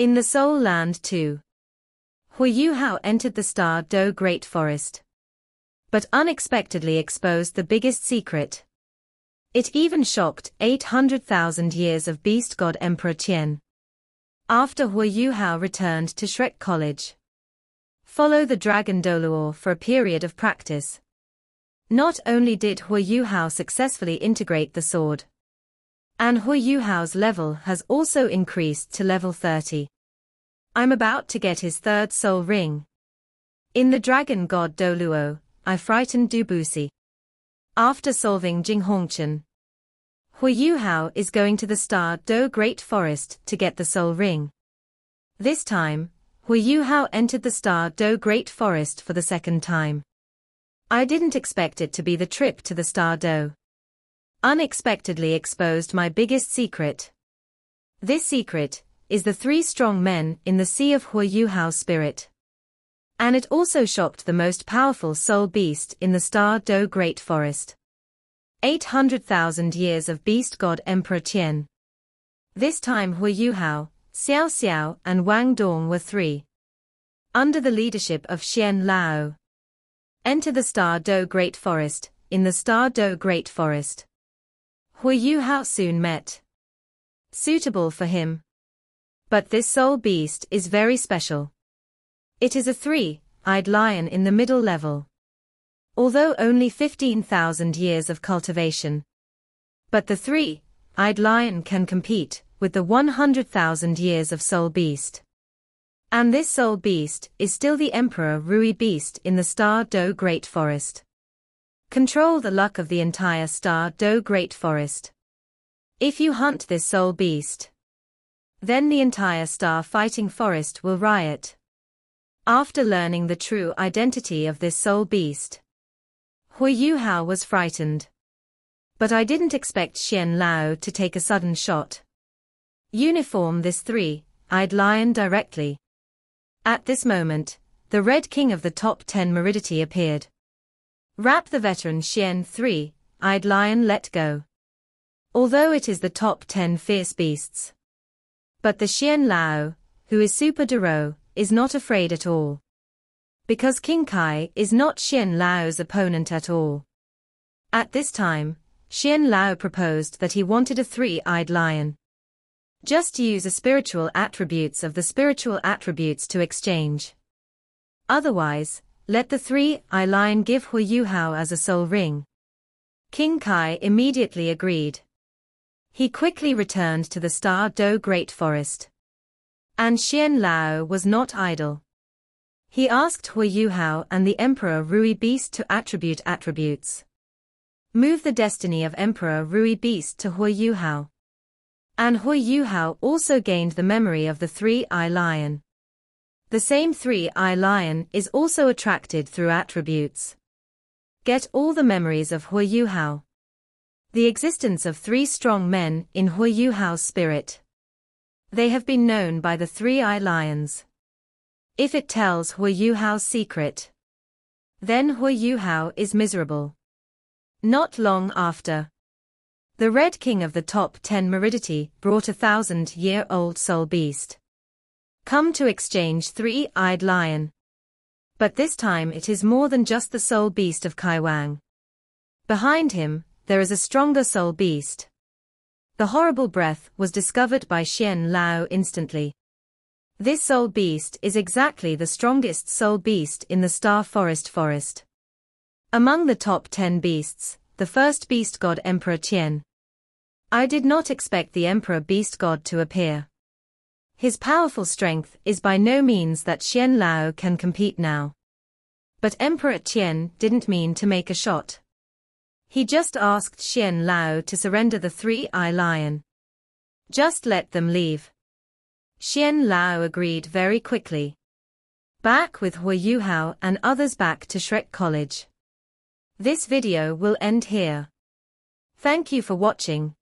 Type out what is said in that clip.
In the Soul Land too. Huo Yuhao entered the Star Do Great Forest. But unexpectedly exposed the biggest secret. It even shocked 800,000 years of beast god Emperor Qian. After Huo Yuhao returned to Shrek College. Follow the Dragon Douluo for a period of practice. Not only did Hui Yuhao successfully integrate the sword, and Huo Yuhao's level has also increased to level 30. I'm about to get his third soul ring. In the Dragon God Douluo, I frightened Dubusi. After solving Jing Hongchen, Huo Yuhao is going to the Star Do Great Forest to get the soul ring. This time, Huo Yuhao entered the Star Do Great Forest for the second time. I didn't expect it to be the trip to the Star Do. Unexpectedly exposed my biggest secret. This secret is the three strong men in the sea of Huo Yuhao's spirit. And it also shocked the most powerful soul beast in the Star Do Great Forest. 800,000 years of beast god Emperor Qian. This time Huo Yuhao, Xiao Xiao and Wang Dong were three. Under the leadership of Xian Lao, Enter the Star Do Great Forest, in the Star Do Great Forest. Huo Yuhao soon met. Suitable for him. But this soul beast is very special. It is a three-eyed lion in the middle level. Although only 15,000 years of cultivation. But the three-eyed lion can compete with the 100,000 years of soul beast. And this soul beast is still the Emperor Rui beast in the Star Do Great Forest. Control the luck of the entire Star Do Great Forest. If you hunt this soul beast, then the entire star fighting forest will riot. After learning the true identity of this soul beast, Huo Yuhao was frightened. But I didn't expect Xian Lao to take a sudden shot. Uniform this three-eyed lion directly. At this moment, the Red King of the top 10 Meridity appeared. Rap the veteran Xian 3, eyed lion let go. Although it is the top 10 fierce beasts. But the Xian Lao, who is Super Douluo, is not afraid at all. Because King Kai is not Xian Lao's opponent at all. At this time, Xian Lao proposed that he wanted a three-eyed lion. Just use the spiritual attributes of the spiritual attributes to exchange. Otherwise, let the three-eye lion give Huo Yuhao as a soul ring. King Kai immediately agreed. He quickly returned to the Star Do Great Forest. And Xian Lao was not idle. He asked Huo Yuhao and the Emperor Rui Beast to attribute attributes. Move the destiny of Emperor Rui Beast to Huo Yuhao. And Huo Yuhao also gained the memory of the three-eye lion. The same three-eye lion is also attracted through attributes. Get all the memories of Huo Yuhao. The existence of three strong men in Huo Yuhao's spirit. They have been known by the three-eye lions. If it tells Huo Yuhao's secret, then Huo Yuhao is miserable. Not long after, the Red King of the top 10 Meridity brought a thousand-year-old soul beast. Come to exchange three-eyed lion. But this time it is more than just the soul beast of Kaiwang. Behind him, there is a stronger soul beast. The horrible breath was discovered by Xian Lao instantly. This soul beast is exactly the strongest soul beast in the Star Forest forest. Among the top 10 beasts, the first beast god Emperor Qian, I did not expect the Emperor Beast God to appear. His powerful strength is by no means that Xian Lao can compete now. But Emperor Qian didn't mean to make a shot. He just asked Xian Lao to surrender the three-eye lion. Just let them leave. Xian Lao agreed very quickly. Back with Huo Yuhao and others back to Shrek College. This video will end here. Thank you for watching.